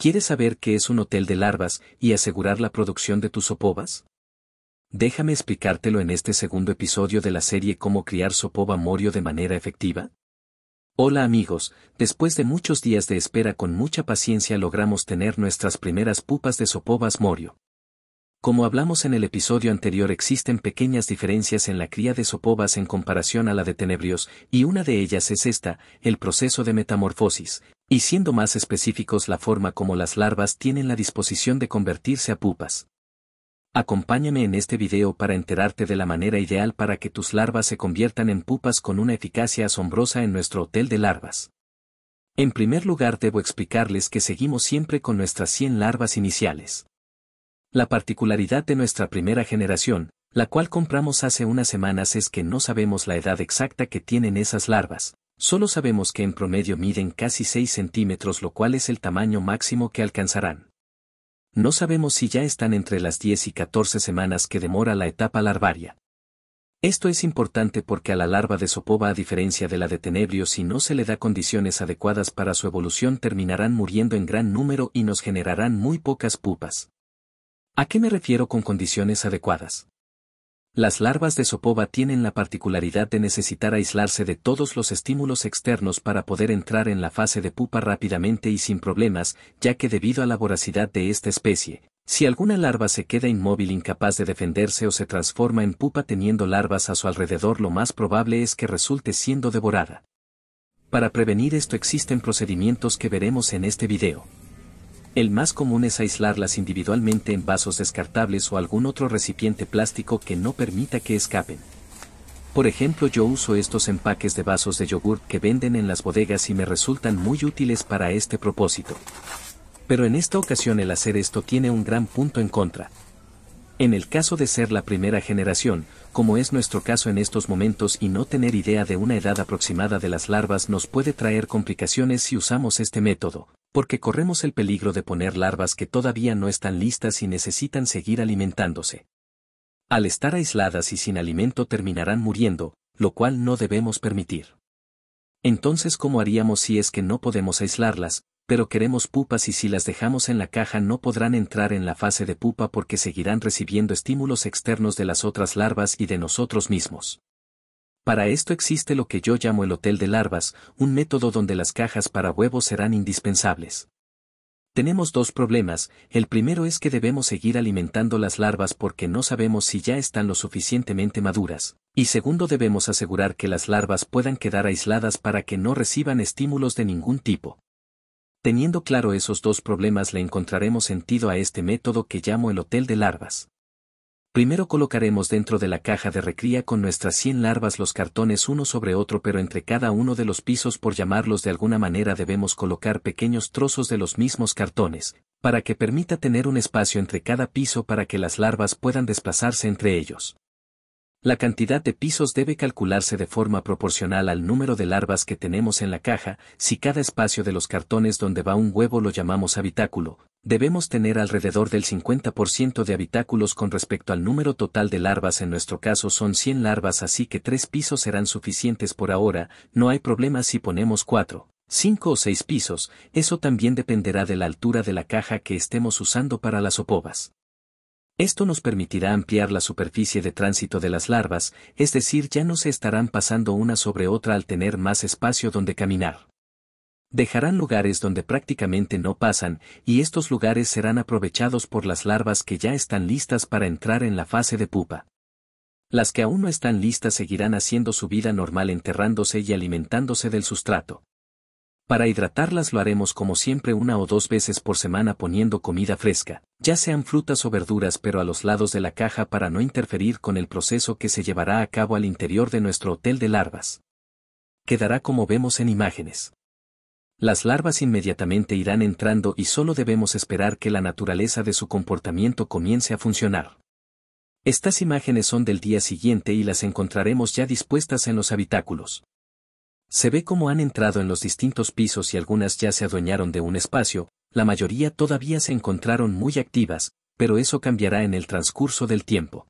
¿Quieres saber qué es un hotel de larvas y asegurar la producción de tus sopovas? Déjame explicártelo en este segundo episodio de la serie Cómo criar sopova morio de manera efectiva. Hola amigos, después de muchos días de espera con mucha paciencia logramos tener nuestras primeras pupas de sopovas morio. Como hablamos en el episodio anterior existen pequeñas diferencias en la cría de sopovas en comparación a la de tenebrios, y una de ellas es esta, el proceso de metamorfosis, y siendo más específicos la forma como las larvas tienen la disposición de convertirse a pupas. Acompáñame en este video para enterarte de la manera ideal para que tus larvas se conviertan en pupas con una eficacia asombrosa en nuestro hotel de larvas. En primer lugar debo explicarles que seguimos siempre con nuestras 100 larvas iniciales. La particularidad de nuestra primera generación, la cual compramos hace unas semanas es que no sabemos la edad exacta que tienen esas larvas, solo sabemos que en promedio miden casi 6 centímetros lo cual es el tamaño máximo que alcanzarán. No sabemos si ya están entre las 10 y 14 semanas que demora la etapa larvaria. Esto es importante porque a la larva de sopova a diferencia de la de tenebrio si no se le da condiciones adecuadas para su evolución terminarán muriendo en gran número y nos generarán muy pocas pupas. ¿A qué me refiero con condiciones adecuadas? Las larvas de sopova tienen la particularidad de necesitar aislarse de todos los estímulos externos para poder entrar en la fase de pupa rápidamente y sin problemas, ya que debido a la voracidad de esta especie, si alguna larva se queda inmóvil incapaz de defenderse o se transforma en pupa teniendo larvas a su alrededor lo más probable es que resulte siendo devorada. Para prevenir esto existen procedimientos que veremos en este video. El más común es aislarlas individualmente en vasos descartables o algún otro recipiente plástico que no permita que escapen. Por ejemplo yo uso estos empaques de vasos de yogur que venden en las bodegas y me resultan muy útiles para este propósito. Pero en esta ocasión el hacer esto tiene un gran punto en contra. En el caso de ser la primera generación, como es nuestro caso en estos momentos y no tener idea de una edad aproximada de las larvas nos puede traer complicaciones si usamos este método, porque corremos el peligro de poner larvas que todavía no están listas y necesitan seguir alimentándose. Al estar aisladas y sin alimento terminarán muriendo, lo cual no debemos permitir. Entonces, ¿cómo haríamos si es que no podemos aislarlas, pero queremos pupas y si las dejamos en la caja no podrán entrar en la fase de pupa porque seguirán recibiendo estímulos externos de las otras larvas y de nosotros mismos? Para esto existe lo que yo llamo el hotel de larvas, un método donde las cajas para huevos serán indispensables. Tenemos dos problemas, el primero es que debemos seguir alimentando las larvas porque no sabemos si ya están lo suficientemente maduras, y segundo debemos asegurar que las larvas puedan quedar aisladas para que no reciban estímulos de ningún tipo. Teniendo claro esos dos problemas le encontraremos sentido a este método que llamo el hotel de larvas. Primero colocaremos dentro de la caja de recría con nuestras 100 larvas los cartones uno sobre otro pero entre cada uno de los pisos por llamarlos de alguna manera debemos colocar pequeños trozos de los mismos cartones, para que permita tener un espacio entre cada piso para que las larvas puedan desplazarse entre ellos. La cantidad de pisos debe calcularse de forma proporcional al número de larvas que tenemos en la caja, si cada espacio de los cartones donde va un huevo lo llamamos habitáculo, debemos tener alrededor del 50% de habitáculos con respecto al número total de larvas en nuestro caso son 100 larvas así que 3 pisos serán suficientes por ahora, no hay problema si ponemos 4. 5 o 6 pisos, eso también dependerá de la altura de la caja que estemos usando para las opovas. Esto nos permitirá ampliar la superficie de tránsito de las larvas, es decir, ya no se estarán pasando una sobre otra al tener más espacio donde caminar. Dejarán lugares donde prácticamente no pasan, y estos lugares serán aprovechados por las larvas que ya están listas para entrar en la fase de pupa. Las que aún no están listas seguirán haciendo su vida normal enterrándose y alimentándose del sustrato. Para hidratarlas lo haremos como siempre una o dos veces por semana poniendo comida fresca, ya sean frutas o verduras pero a los lados de la caja para no interferir con el proceso que se llevará a cabo al interior de nuestro hotel de larvas. Quedará como vemos en imágenes. Las larvas inmediatamente irán entrando y solo debemos esperar que la naturaleza de su comportamiento comience a funcionar. Estas imágenes son del día siguiente y las encontraremos ya dispuestas en los habitáculos. Se ve cómo han entrado en los distintos pisos y algunas ya se adueñaron de un espacio, la mayoría todavía se encontraron muy activas, pero eso cambiará en el transcurso del tiempo.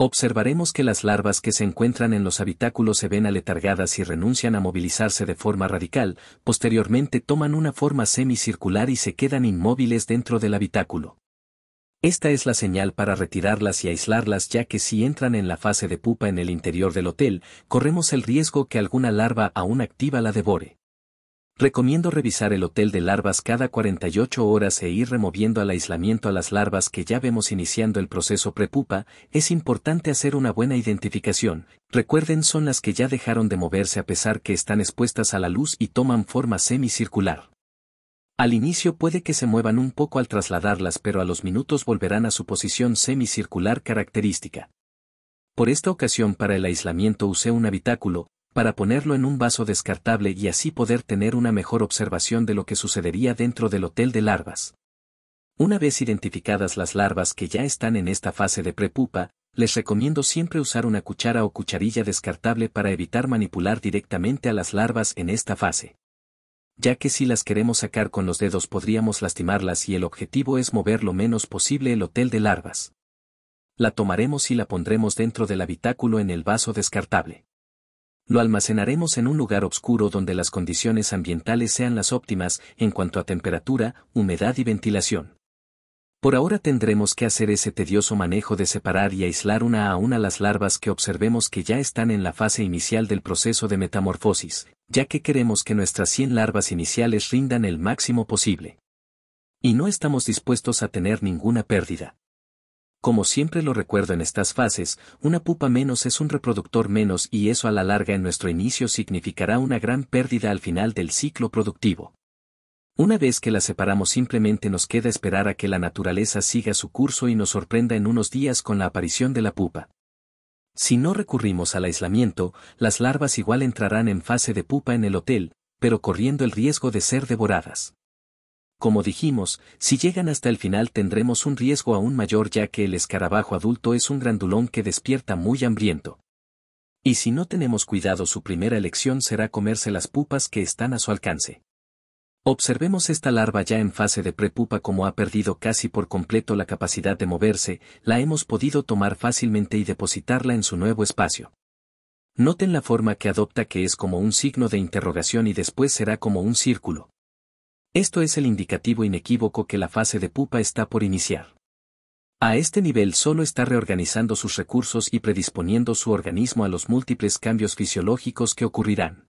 Observaremos que las larvas que se encuentran en los habitáculos se ven aletargadas y renuncian a movilizarse de forma radical, posteriormente toman una forma semicircular y se quedan inmóviles dentro del habitáculo. Esta es la señal para retirarlas y aislarlas ya que si entran en la fase de pupa en el interior del hotel, corremos el riesgo que alguna larva aún activa la devore. Recomiendo revisar el hotel de larvas cada 48 horas e ir removiendo al aislamiento a las larvas que ya vemos iniciando el proceso prepupa, es importante hacer una buena identificación, recuerden son las que ya dejaron de moverse a pesar que están expuestas a la luz y toman forma semicircular. Al inicio puede que se muevan un poco al trasladarlas pero a los minutos volverán a su posición semicircular característica. Por esta ocasión para el aislamiento usé un habitáculo, para ponerlo en un vaso descartable y así poder tener una mejor observación de lo que sucedería dentro del hotel de larvas. Una vez identificadas las larvas que ya están en esta fase de prepupa, les recomiendo siempre usar una cuchara o cucharilla descartable para evitar manipular directamente a las larvas en esta fase. Ya que si las queremos sacar con los dedos podríamos lastimarlas y el objetivo es mover lo menos posible el hotel de larvas. La tomaremos y la pondremos dentro del habitáculo en el vaso descartable. Lo almacenaremos en un lugar oscuro donde las condiciones ambientales sean las óptimas en cuanto a temperatura, humedad y ventilación. Por ahora tendremos que hacer ese tedioso manejo de separar y aislar una a una las larvas que observemos que ya están en la fase inicial del proceso de metamorfosis, ya que queremos que nuestras 100 larvas iniciales rindan el máximo posible. Y no estamos dispuestos a tener ninguna pérdida. Como siempre lo recuerdo en estas fases, una pupa menos es un reproductor menos y eso a la larga en nuestro inicio significará una gran pérdida al final del ciclo productivo. Una vez que la separamos simplemente nos queda esperar a que la naturaleza siga su curso y nos sorprenda en unos días con la aparición de la pupa. Si no recurrimos al aislamiento, las larvas igual entrarán en fase de pupa en el hotel, pero corriendo el riesgo de ser devoradas. Como dijimos, si llegan hasta el final tendremos un riesgo aún mayor ya que el escarabajo adulto es un grandulón que despierta muy hambriento. Y si no tenemos cuidado su primera elección será comerse las pupas que están a su alcance. Observemos esta larva ya en fase de prepupa como ha perdido casi por completo la capacidad de moverse, la hemos podido tomar fácilmente y depositarla en su nuevo espacio. Noten la forma que adopta que es como un signo de interrogación y después será como un círculo. Esto es el indicativo inequívoco que la fase de pupa está por iniciar. A este nivel solo está reorganizando sus recursos y predisponiendo su organismo a los múltiples cambios fisiológicos que ocurrirán.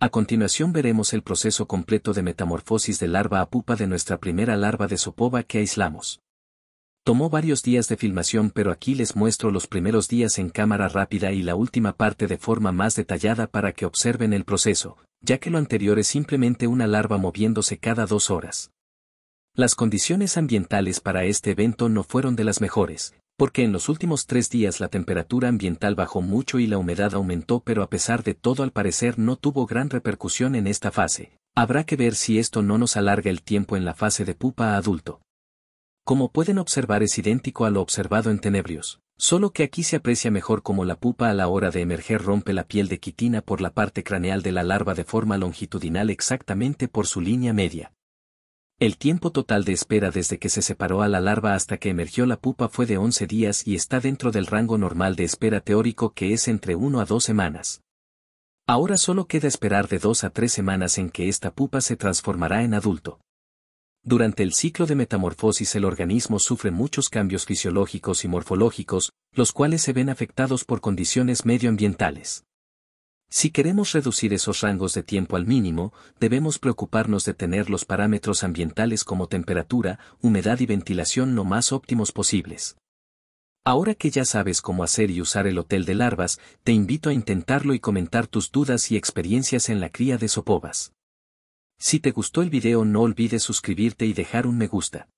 A continuación veremos el proceso completo de metamorfosis de larva a pupa de nuestra primera larva de sopova que aislamos. Tomó varios días de filmación pero aquí les muestro los primeros días en cámara rápida y la última parte de forma más detallada para que observen el proceso, ya que lo anterior es simplemente una larva moviéndose cada dos horas. Las condiciones ambientales para este evento no fueron de las mejores, porque en los últimos tres días la temperatura ambiental bajó mucho y la humedad aumentó pero a pesar de todo al parecer no tuvo gran repercusión en esta fase. Habrá que ver si esto no nos alarga el tiempo en la fase de pupa a adulto. Como pueden observar es idéntico a lo observado en tenebrios. Solo que aquí se aprecia mejor cómo la pupa a la hora de emerger rompe la piel de quitina por la parte craneal de la larva de forma longitudinal exactamente por su línea media. El tiempo total de espera desde que se separó a la larva hasta que emergió la pupa fue de 11 días y está dentro del rango normal de espera teórico que es entre 1 a 2 semanas. Ahora solo queda esperar de 2 a 3 semanas en que esta pupa se transformará en adulto. Durante el ciclo de metamorfosis el organismo sufre muchos cambios fisiológicos y morfológicos, los cuales se ven afectados por condiciones medioambientales. Si queremos reducir esos rangos de tiempo al mínimo, debemos preocuparnos de tener los parámetros ambientales como temperatura, humedad y ventilación lo más óptimos posibles. Ahora que ya sabes cómo hacer y usar el hotel de larvas, te invito a intentarlo y comentar tus dudas y experiencias en la cría de sopovas. Si te gustó el video no olvides suscribirte y dejar un me gusta.